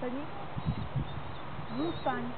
सभी root span